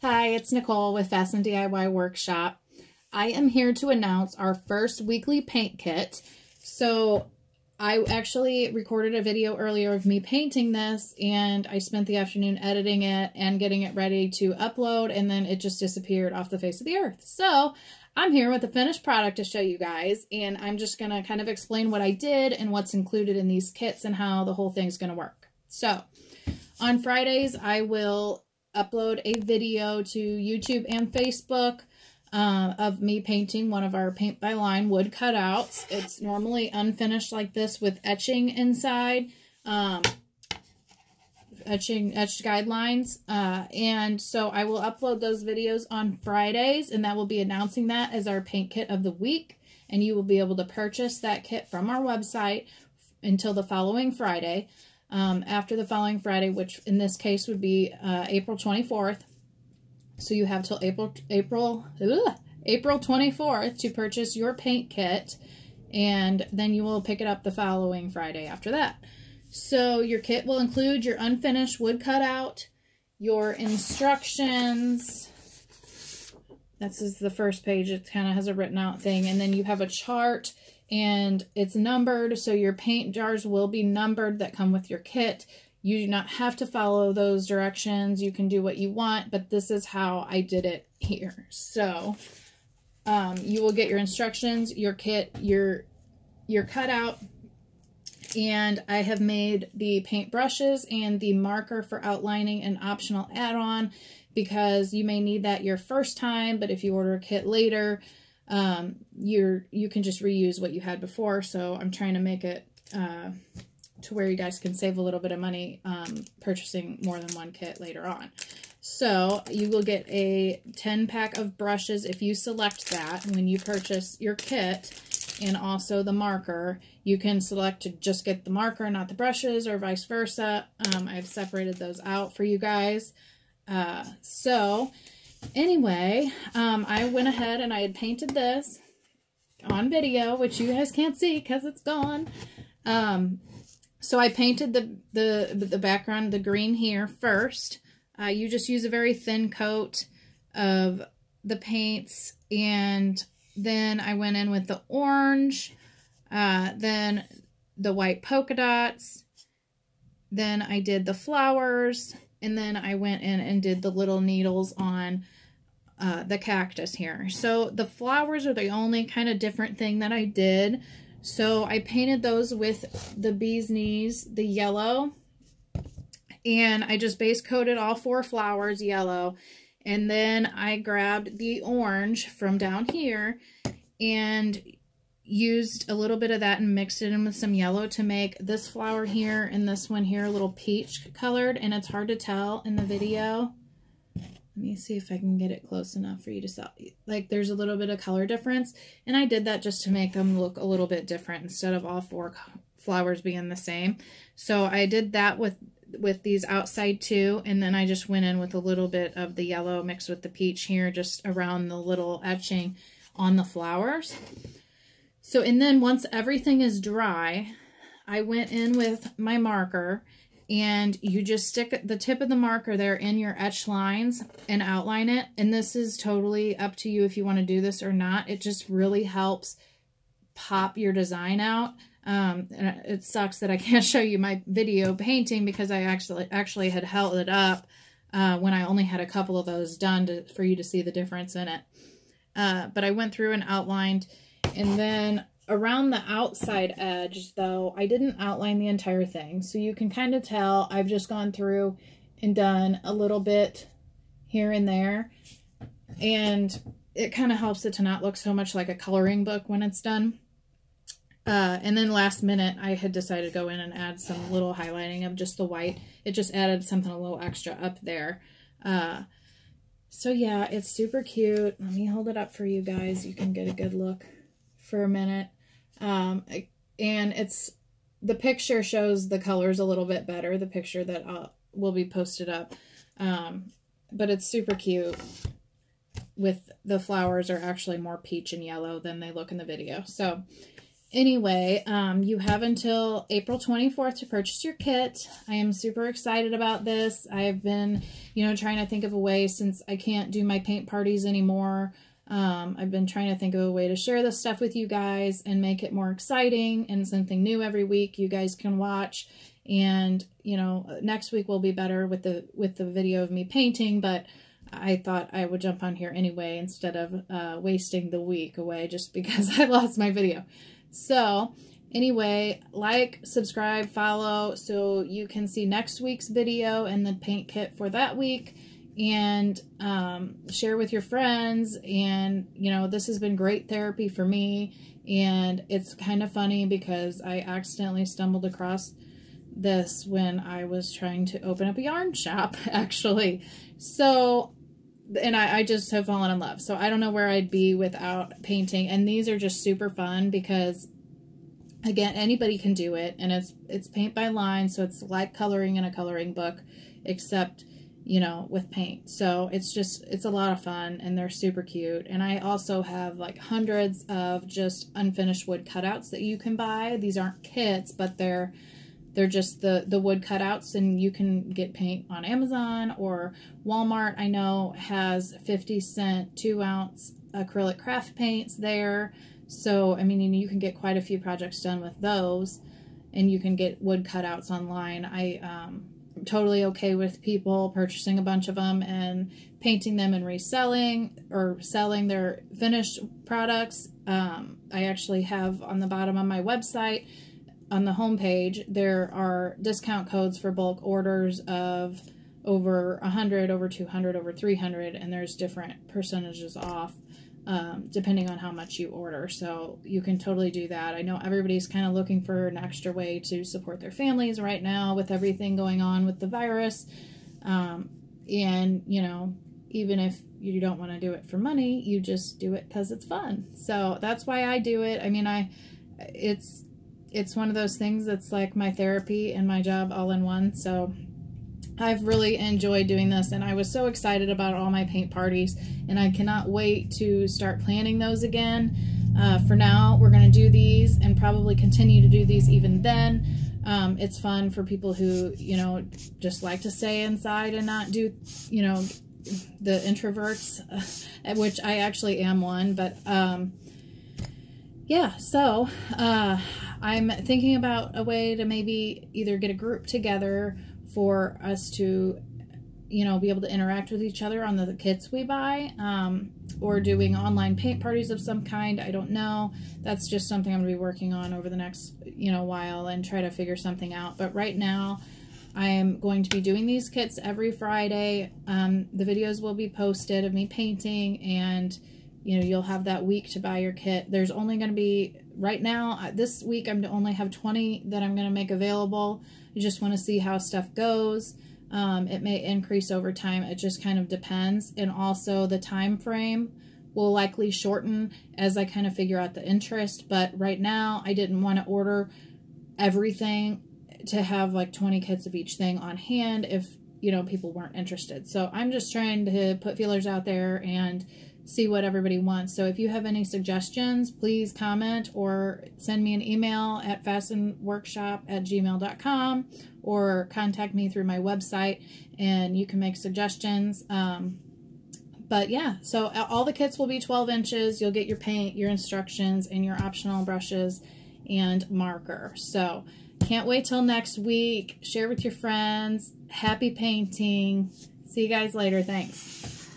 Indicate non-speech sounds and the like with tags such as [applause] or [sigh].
Hi, it's Nicole with FASND DIY Workshop. I am here to announce our first weekly paint kit. So I actually recorded a video earlier of me painting this and I spent the afternoon editing it and getting it ready to upload and then it just disappeared off the face of the earth. So I'm here with the finished product to show you guys and I'm just going to kind of explain what I did and what's included in these kits and how the whole thing's going to work. So on Fridays I will upload a video to YouTube and Facebook uh, of me painting one of our paint by line wood cutouts. It's normally unfinished like this with etching inside, um, etching etched guidelines. Uh, and so I will upload those videos on Fridays and that will be announcing that as our paint kit of the week. And you will be able to purchase that kit from our website until the following Friday um, after the following Friday, which in this case would be uh, April 24th. So you have till April April ugh, April 24th to purchase your paint kit, and then you will pick it up the following Friday after that. So your kit will include your unfinished wood cutout, your instructions. This is the first page. It kind of has a written out thing. And then you have a chart and it's numbered. So your paint jars will be numbered that come with your kit. You do not have to follow those directions. You can do what you want, but this is how I did it here. So um, you will get your instructions, your kit, your, your cutout, and I have made the paint brushes and the marker for outlining an optional add-on because you may need that your first time, but if you order a kit later, um, you're you can just reuse what you had before. So I'm trying to make it uh, to where you guys can save a little bit of money um, purchasing more than one kit later on. So you will get a 10 pack of brushes if you select that when you purchase your kit and also the marker. You can select to just get the marker, not the brushes, or vice versa. Um, I've separated those out for you guys. Uh, so Anyway, um, I went ahead and I had painted this on video, which you guys can't see because it's gone. Um, so I painted the, the, the background, the green here first. Uh, you just use a very thin coat of the paints and then I went in with the orange, uh, then the white polka dots, then I did the flowers, and then I went in and did the little needles on uh, the cactus here. So the flowers are the only kind of different thing that I did. So I painted those with the bee's knees, the yellow, and I just base coated all four flowers yellow. And then I grabbed the orange from down here and used a little bit of that and mixed it in with some yellow to make this flower here and this one here a little peach colored and it's hard to tell in the video. Let me see if I can get it close enough for you to see. Like there's a little bit of color difference and I did that just to make them look a little bit different instead of all four flowers being the same. So I did that with with these outside too and then I just went in with a little bit of the yellow mixed with the peach here just around the little etching on the flowers. So, and then once everything is dry, I went in with my marker and you just stick the tip of the marker there in your etch lines and outline it. And this is totally up to you if you want to do this or not. It just really helps pop your design out. Um, and it sucks that I [laughs] can't show you my video painting because I actually actually had held it up uh, when I only had a couple of those done to, for you to see the difference in it. Uh, but I went through and outlined and then around the outside edge, though, I didn't outline the entire thing. So you can kind of tell I've just gone through and done a little bit here and there. And it kind of helps it to not look so much like a coloring book when it's done. Uh, and then last minute, I had decided to go in and add some little highlighting of just the white. It just added something a little extra up there. Uh, so yeah, it's super cute. Let me hold it up for you guys. You can get a good look for a minute. Um, and it's, the picture shows the colors a little bit better, the picture that uh, will be posted up. Um, but it's super cute with the flowers are actually more peach and yellow than they look in the video. So anyway, um, you have until April 24th to purchase your kit. I am super excited about this. I've been, you know, trying to think of a way since I can't do my paint parties anymore. Um, I've been trying to think of a way to share this stuff with you guys and make it more exciting and something new every week you guys can watch. And, you know, next week will be better with the with the video of me painting, but I thought I would jump on here anyway instead of uh, wasting the week away just [laughs] because I lost my video. So anyway, like, subscribe, follow so you can see next week's video and the paint kit for that week and um, share with your friends. And, you know, this has been great therapy for me. And it's kind of funny because I accidentally stumbled across this when I was trying to open up a yarn shop, [laughs] actually. So, and I, I just have fallen in love. So I don't know where I'd be without painting. And these are just super fun because again, anybody can do it. And it's, it's paint by line. So it's like coloring in a coloring book, except you know, with paint. So it's just, it's a lot of fun and they're super cute. And I also have like hundreds of just unfinished wood cutouts that you can buy. These aren't kits, but they're, they're just the, the wood cutouts and you can get paint on Amazon or Walmart. I know has 50 cent, two ounce acrylic craft paints there. So, I mean, you can get quite a few projects done with those and you can get wood cutouts online. I, um, totally okay with people purchasing a bunch of them and painting them and reselling or selling their finished products. Um, I actually have on the bottom of my website, on the homepage, there are discount codes for bulk orders of over 100, over 200, over 300, and there's different percentages off um, depending on how much you order. So you can totally do that. I know everybody's kind of looking for an extra way to support their families right now with everything going on with the virus. Um, and, you know, even if you don't want to do it for money, you just do it because it's fun. So that's why I do it. I mean, I, it's, it's one of those things that's like my therapy and my job all in one. So I've really enjoyed doing this and I was so excited about all my paint parties and I cannot wait to start planning those again. Uh, for now, we're going to do these and probably continue to do these even then. Um, it's fun for people who, you know, just like to stay inside and not do, you know, the introverts, [laughs] which I actually am one, but um, yeah, so uh, I'm thinking about a way to maybe either get a group together for us to you know be able to interact with each other on the kits we buy um, or doing online paint parties of some kind i don't know. That's just something i'm going to be working on over the next you know while and try to figure something out. But right now i am going to be doing these kits every friday. Um, the videos will be posted of me painting and you know you'll have that week to buy your kit. There's only going to be right now this week i'm to only have 20 that i'm going to make available you just want to see how stuff goes. Um, it may increase over time. It just kind of depends. And also the time frame will likely shorten as I kind of figure out the interest. But right now, I didn't want to order everything to have like 20 kits of each thing on hand if, you know, people weren't interested. So I'm just trying to put feelers out there and see what everybody wants. So if you have any suggestions, please comment or send me an email at fasndworkshop at gmail.com or contact me through my website and you can make suggestions. Um, but yeah, so all the kits will be 12 inches. You'll get your paint, your instructions, and your optional brushes and marker. So can't wait till next week. Share with your friends. Happy painting. See you guys later. Thanks.